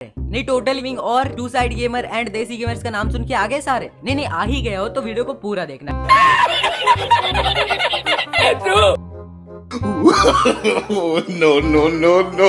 नहीं total wing और two side gamer and Desi gamers का नाम सुन के आगे सारे नहीं नहीं आ ही गए हो तो वीडियो को पूरा देखना no no no no,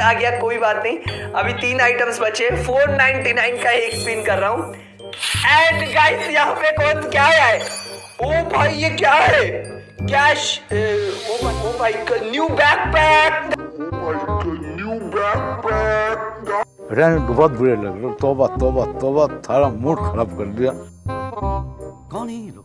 no. आ गया कोई बात नहीं। अभी तीन आइटम्स बचे। 499 का एक स्पिन कर रहा हूँ। एंड गाइस यहाँ पे कौन क्या है? ओ भाई ये क्या है? कैश ओ भाई ओ भाई न्यू बैकपैक रहने को बहुत बुरे लग रहे तोबा तोबा तोबा थारा मूड खराब कर दिया। कौन है ये लोग?